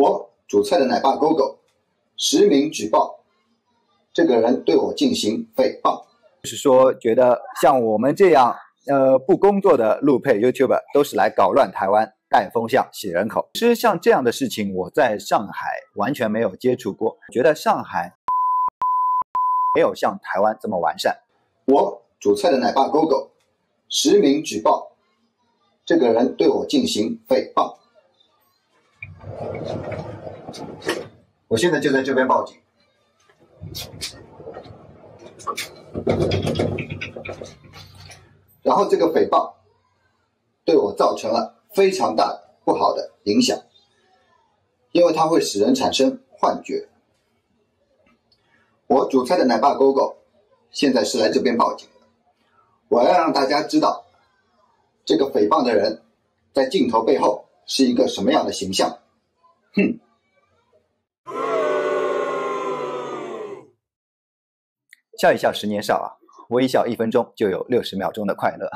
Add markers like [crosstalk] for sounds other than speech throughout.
我主菜的奶爸狗狗实名举报，这个人对我进行诽谤，就是说觉得像我们这样呃不工作的路配 YouTuber 都是来搞乱台湾、带风向、洗人口。其实像这样的事情，我在上海完全没有接触过，觉得上海没有像台湾这么完善。我主菜的奶爸狗狗实名举报，这个人对我进行诽谤。我现在就在这边报警。然后这个诽谤对我造成了非常大不好的影响，因为它会使人产生幻觉。我主菜的奶爸狗狗现在是来这边报警的，我要让大家知道，这个诽谤的人在镜头背后是一个什么样的形象。哼！笑一笑，十年少啊！微笑一分钟就有六十秒钟的快乐。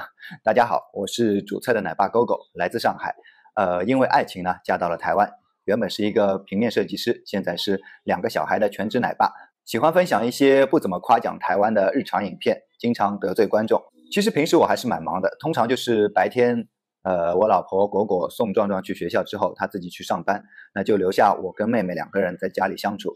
大家好，我是主菜的奶爸狗狗，来自上海。呃，因为爱情呢，嫁到了台湾。原本是一个平面设计师，现在是两个小孩的全职奶爸。喜欢分享一些不怎么夸奖台湾的日常影片，经常得罪观众。其实平时我还是蛮忙的，通常就是白天。呃，我老婆果果送壮壮去学校之后，她自己去上班，那就留下我跟妹妹两个人在家里相处。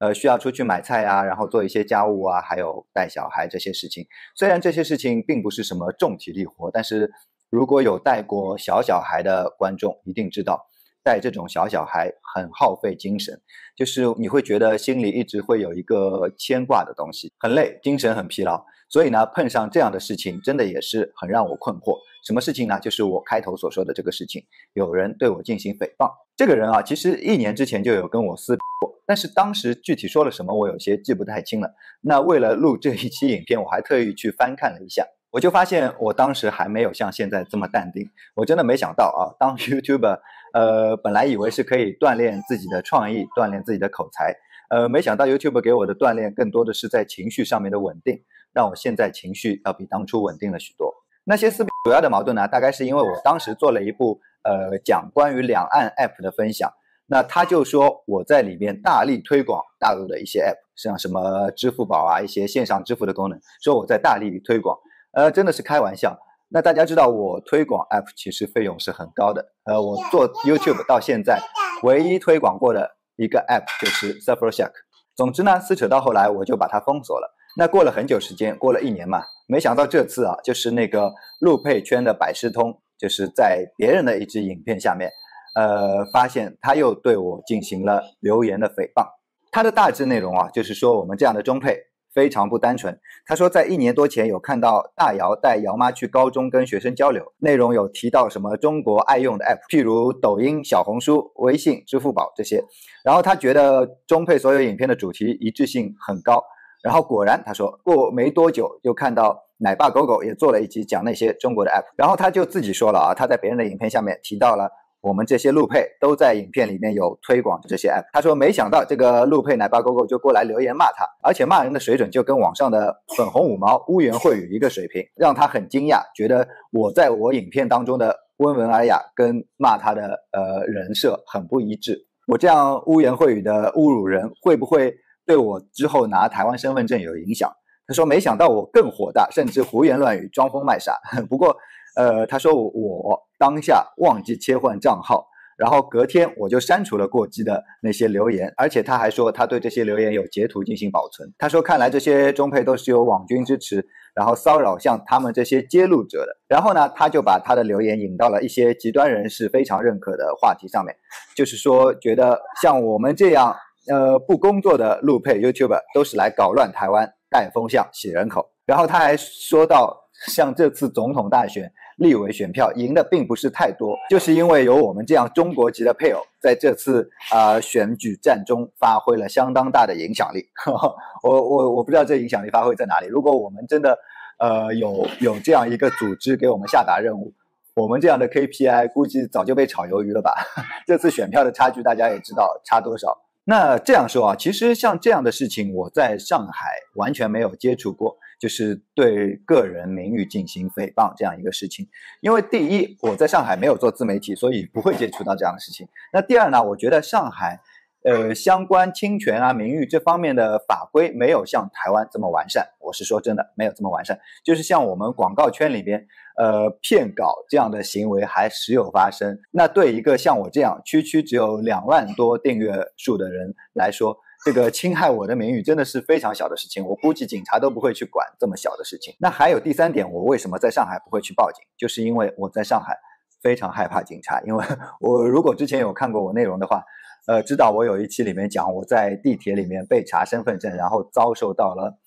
呃，需要出去买菜啊，然后做一些家务啊，还有带小孩这些事情。虽然这些事情并不是什么重体力活，但是如果有带过小小孩的观众一定知道。带这种小小孩很耗费精神，就是你会觉得心里一直会有一个牵挂的东西，很累，精神很疲劳。所以呢，碰上这样的事情，真的也是很让我困惑。什么事情呢？就是我开头所说的这个事情，有人对我进行诽谤。这个人啊，其实一年之前就有跟我撕过，但是当时具体说了什么，我有些记不太清了。那为了录这一期影片，我还特意去翻看了一下。我就发现，我当时还没有像现在这么淡定。我真的没想到啊，当 [laughs] YouTuber，呃，本来以为是可以锻炼自己的创意，锻炼自己的口才，呃，没想到 YouTube 给我的锻炼更多的是在情绪上面的稳定，让我现在情绪要比当初稳定了许多。那些撕主要的矛盾呢，大概是因为我当时做了一部呃讲关于两岸 App 的分享，那他就说我在里面大力推广大陆的一些 App，像什么支付宝啊，一些线上支付的功能，说我在大力推广。呃，真的是开玩笑。那大家知道，我推广 App 其实费用是很高的。呃，我做 YouTube 到现在，唯一推广过的一个 App 就是 Surfshark。总之呢，撕扯到后来，我就把它封锁了。那过了很久时间，过了一年嘛，没想到这次啊，就是那个路配圈的百事通，就是在别人的一支影片下面，呃，发现他又对我进行了留言的诽谤。他的大致内容啊，就是说我们这样的中配。非常不单纯。他说，在一年多前有看到大姚带姚妈去高中跟学生交流，内容有提到什么中国爱用的 app，譬如抖音、小红书、微信、支付宝这些。然后他觉得中配所有影片的主题一致性很高。然后果然，他说过没多久就看到奶爸狗狗也做了一集讲那些中国的 app。然后他就自己说了啊，他在别人的影片下面提到了。我们这些路配都在影片里面有推广这些 app。他说没想到这个路配奶爸狗狗就过来留言骂他，而且骂人的水准就跟网上的粉红五毛污言秽语一个水平，让他很惊讶，觉得我在我影片当中的温文尔雅跟骂他的呃人设很不一致。我这样污言秽语的侮辱人，会不会对我之后拿台湾身份证有影响？他说没想到我更火大，甚至胡言乱语，装疯卖傻。[laughs] 不过。呃，他说我当下忘记切换账号，然后隔天我就删除了过激的那些留言，而且他还说他对这些留言有截图进行保存。他说看来这些中配都是有网军支持，然后骚扰像他们这些揭露者的。然后呢，他就把他的留言引到了一些极端人士非常认可的话题上面，就是说觉得像我们这样呃不工作的路配 YouTube 都是来搞乱台湾、带风向、洗人口。然后他还说到像这次总统大选。立委选票赢的并不是太多，就是因为有我们这样中国籍的配偶在这次啊选举战中发挥了相当大的影响力。[laughs] 我我我不知道这影响力发挥在哪里。如果我们真的呃有有这样一个组织给我们下达任务，我们这样的 KPI 估计早就被炒鱿鱼了吧？[laughs] 这次选票的差距大家也知道差多少。那这样说啊，其实像这样的事情，我在上海完全没有接触过，就是对个人名誉进行诽谤这样一个事情。因为第一，我在上海没有做自媒体，所以不会接触到这样的事情。那第二呢，我觉得上海。呃，相关侵权啊、名誉这方面的法规没有像台湾这么完善。我是说真的，没有这么完善。就是像我们广告圈里边，呃，骗稿这样的行为还时有发生。那对一个像我这样区区只有两万多订阅数的人来说，这个侵害我的名誉真的是非常小的事情。我估计警察都不会去管这么小的事情。那还有第三点，我为什么在上海不会去报警？就是因为我在上海非常害怕警察，因为 [laughs] 我如果之前有看过我内容的话。呃，知道我有一期里面讲我在地铁里面被查身份证，然后遭受到了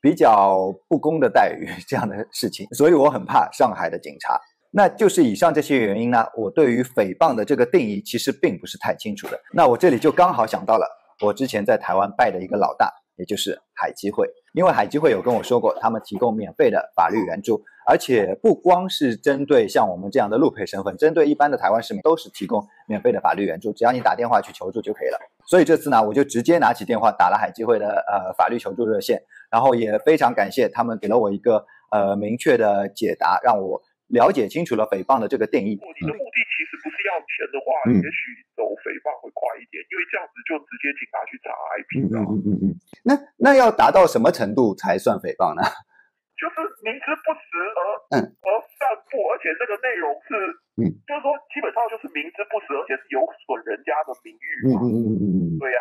比较不公的待遇这样的事情，所以我很怕上海的警察。那就是以上这些原因呢，我对于诽谤的这个定义其实并不是太清楚的。那我这里就刚好想到了我之前在台湾拜的一个老大，也就是海基会，因为海基会有跟我说过，他们提供免费的法律援助。而且不光是针对像我们这样的陆配身份，针对一般的台湾市民都是提供免费的法律援助，只要你打电话去求助就可以了。所以这次呢，我就直接拿起电话打了海基会的呃法律求助热线，然后也非常感谢他们给了我一个呃明确的解答，让我了解清楚了诽谤的这个定义。你的目的其实不是要钱的话，也许走诽谤会快一点，因为这样子就直接警察去查 IP 了。嗯嗯嗯。那那要达到什么程度才算诽谤呢？就是明知不实而嗯而散布，而且这个内容是嗯，就是说基本上就是明知不实，而且是有损人家的名誉嘛。嗯嗯嗯嗯嗯，对呀，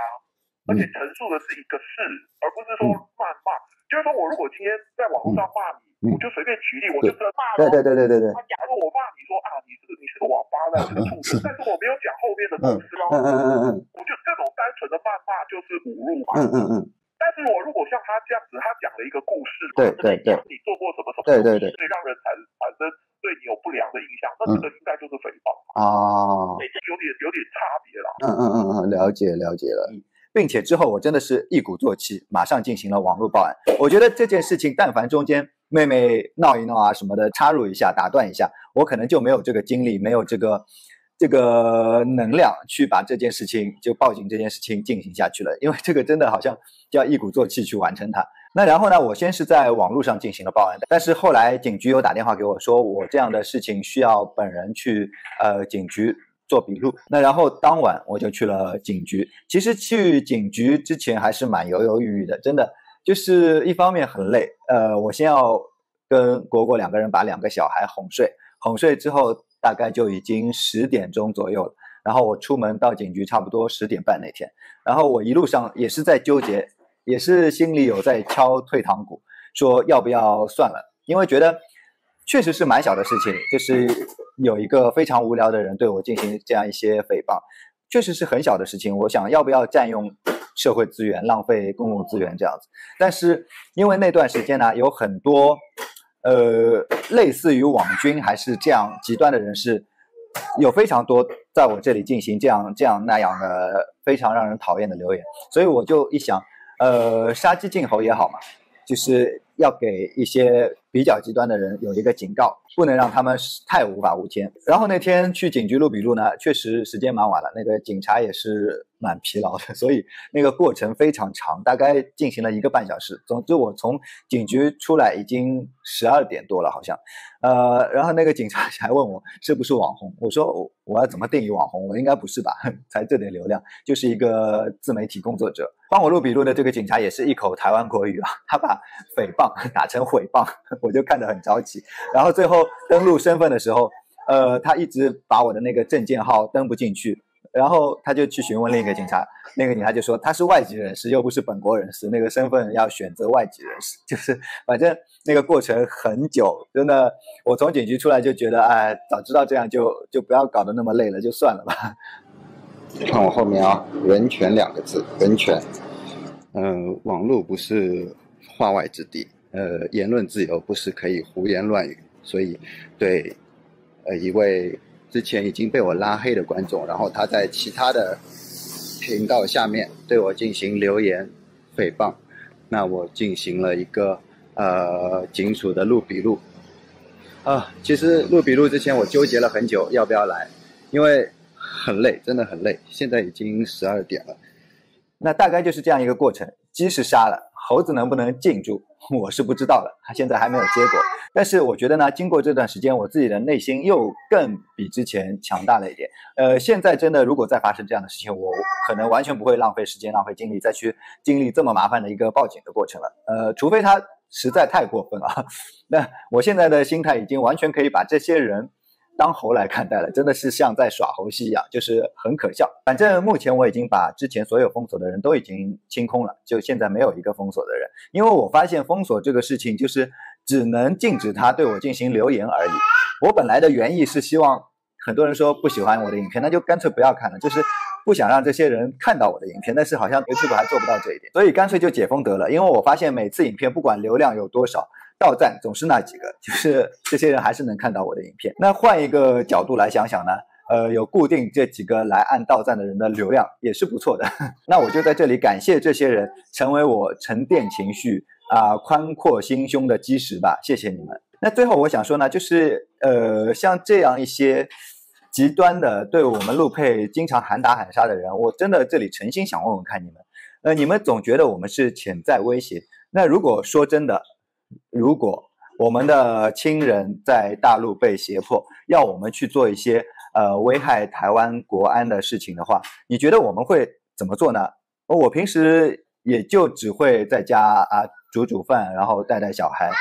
而且陈述的是一个事，而不是说谩骂。就是说我如果今天在网络上骂你，我就随便举例，我就这骂。对对对对对对。假如我骂你说啊，你是你是个王八蛋，是个畜生，但是我没有讲后面的故事哦。嗯嗯嗯嗯嗯。我就这种单纯的谩骂就是侮辱嘛。嗯嗯嗯。但是我如果像他这样子，他讲了一个故事，对对对，你做过什么什么，对对对，会让人产产生对你有不良的印象，那这个应该就是诽谤啊，有点有点差别了。嗯嗯嗯嗯，了解了解了，并且之后我真的是一鼓作气，马上进行了网络报案。我觉得这件事情，但凡中间妹妹闹一闹啊什么的，插入一下，打断一下，我可能就没有这个精力，没有这个。这个能量去把这件事情就报警这件事情进行下去了，因为这个真的好像要一鼓作气去完成它。那然后呢，我先是在网络上进行了报案，但是后来警局有打电话给我说，我这样的事情需要本人去呃警局做笔录。那然后当晚我就去了警局。其实去警局之前还是蛮犹犹豫豫的，真的就是一方面很累，呃，我先要跟果果两个人把两个小孩哄睡，哄睡之后。大概就已经十点钟左右了，然后我出门到警局差不多十点半那天，然后我一路上也是在纠结，也是心里有在敲退堂鼓，说要不要算了，因为觉得确实是蛮小的事情，就是有一个非常无聊的人对我进行这样一些诽谤，确实是很小的事情，我想要不要占用社会资源，浪费公共资源这样子，但是因为那段时间呢，有很多。呃，类似于网军还是这样极端的人士，有非常多在我这里进行这样这样那样的非常让人讨厌的留言，所以我就一想，呃，杀鸡儆猴也好嘛，就是要给一些比较极端的人有一个警告，不能让他们太无法无天。然后那天去警局录笔录呢，确实时间蛮晚了，那个警察也是。蛮疲劳的，所以那个过程非常长，大概进行了一个半小时。总之，我从警局出来已经十二点多了，好像。呃，然后那个警察 [laughs] 还问我是不是网红，我说我我要怎么定义网红？我应该不是吧？[laughs] 才这点流量，就是一个自媒体工作者。帮我录笔录的这个警察也是一口台湾国语啊，他把诽谤 [laughs] 打成毁谤，我就看得很着急。然后最后登录身份的时候，呃，他一直把我的那个证件号登不进去。然后他就去询问另一个警察，那个警察就说他是外籍人士，又不是本国人士，那个身份要选择外籍人士，[laughs] 就是反正那个过程很久，真的，我从警局出来就觉得，哎，早知道这样就就不要搞得那么累了，就算了吧。[laughs] 看我后面啊，人权两个字，人权。嗯，网络不是化外之地，呃，言论自由不是可以胡言乱语，所以对，呃，一位。之前已经被我拉黑的观众，然后他在其他的频道下面对我进行留言诽谤，那我进行了一个呃警署的录笔录啊。其实录笔录之前我纠结了很久要不要来，因为很累，真的很累。现在已经十二点了，那大概就是这样一个过程。鸡是杀了，猴子能不能禁住，我是不知道的，现在还没有结果。但是我觉得呢，经过这段时间，我自己的内心又更比之前强大了一点。呃，现在真的如果再发生这样的事情，我可能完全不会浪费时间、浪费精力再去经历这么麻烦的一个报警的过程了。呃，除非他实在太过分了。[laughs] 那我现在的心态已经完全可以把这些人。当猴来看待了，真的是像在耍猴戏一样，就是很可笑。反正目前我已经把之前所有封锁的人都已经清空了，就现在没有一个封锁的人。因为我发现封锁这个事情，就是只能禁止他对我进行留言而已。我本来的原意是希望很多人说不喜欢我的影片，那就干脆不要看了，就是不想让这些人看到我的影片。但是好像 YouTube 还做不到这一点，所以干脆就解封得了。因为我发现每次影片不管流量有多少。到赞总是那几个，就是这些人还是能看到我的影片。那换一个角度来想想呢？呃，有固定这几个来按到赞的人的流量也是不错的。[laughs] 那我就在这里感谢这些人，成为我沉淀情绪啊、宽阔心胸的基石吧。谢谢你们。那最后我想说呢，就是呃，像这样一些极端的对我们陆配经常喊打喊杀的人，我真的这里诚心想问问看你们，呃，你们总觉得我们是潜在威胁？那如果说真的？如果我们的亲人在大陆被胁迫，要我们去做一些呃危害台湾国安的事情的话，你觉得我们会怎么做呢？我平时也就只会在家啊煮煮饭，然后带带小孩。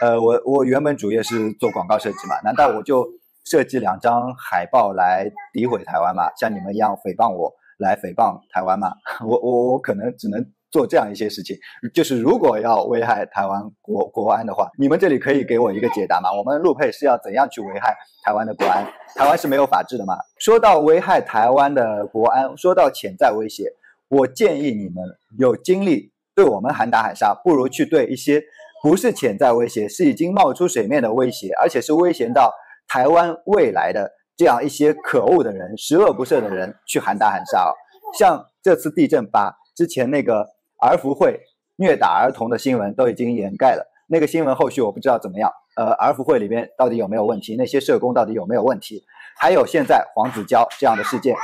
呃，我我原本主业是做广告设计嘛，难道我就设计两张海报来诋毁台湾嘛？像你们一样诽谤我来诽谤台湾嘛？[laughs] 我我我可能只能。做这样一些事情，就是如果要危害台湾国国安的话，你们这里可以给我一个解答吗？我们陆配是要怎样去危害台湾的国安？台湾是没有法治的嘛？说到危害台湾的国安，说到潜在威胁，我建议你们有精力对我们喊打喊杀，不如去对一些不是潜在威胁，是已经冒出水面的威胁，而且是威胁到台湾未来的这样一些可恶的人、十恶不赦的人去喊打喊杀。像这次地震，把之前那个。儿福会虐打儿童的新闻都已经掩盖了，那个新闻后续我不知道怎么样。呃，儿福会里边到底有没有问题？那些社工到底有没有问题？还有现在黄子佼这样的事件，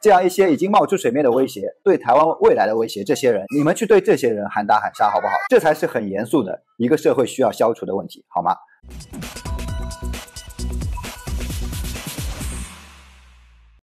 这样一些已经冒出水面的威胁，对台湾未来的威胁，这些人你们去对这些人喊打喊杀好不好？这才是很严肃的一个社会需要消除的问题，好吗？